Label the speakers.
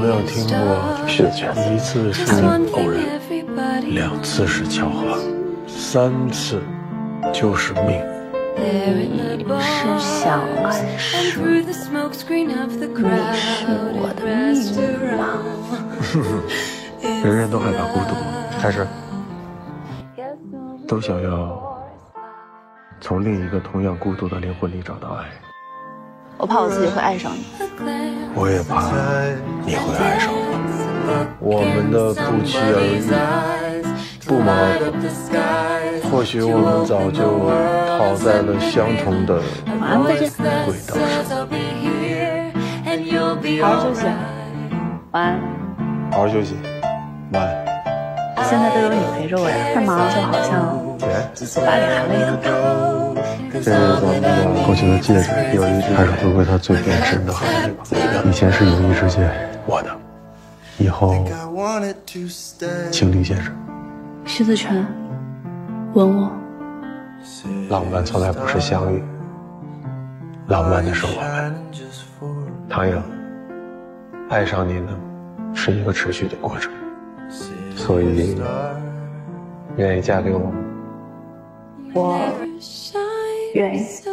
Speaker 1: 没有听过？
Speaker 2: 是的，
Speaker 1: 一次是偶然，两次是巧合，三次就是命。
Speaker 3: 你是想暗示，你是我的命吗？
Speaker 1: 人人都害怕孤独，还是都想要从另一个同样孤独的灵魂里找到爱？
Speaker 3: 我怕我自己会爱上你，
Speaker 1: 我也怕你会爱上我。我们的不期而遇，不谋而合，或许我们早就跑在了相同的
Speaker 3: 晚安，再见，
Speaker 1: 轨道上。
Speaker 3: 好好休息，晚安。
Speaker 1: 好好休息，晚安。
Speaker 3: 现在都有你陪着我呀，干嘛就好像把你含了一样重。
Speaker 1: 这是咱们的过去的戒指，有一只还是回归它最原始的含义吧。以前是友谊之戒，我的，以后情敌先生。
Speaker 3: 徐子泉，吻我。
Speaker 1: 浪漫从来不是相遇，浪漫的是我们。唐颖，爱上你呢，是一个持续的过程，所以愿意嫁给我吗？
Speaker 3: 我愿意。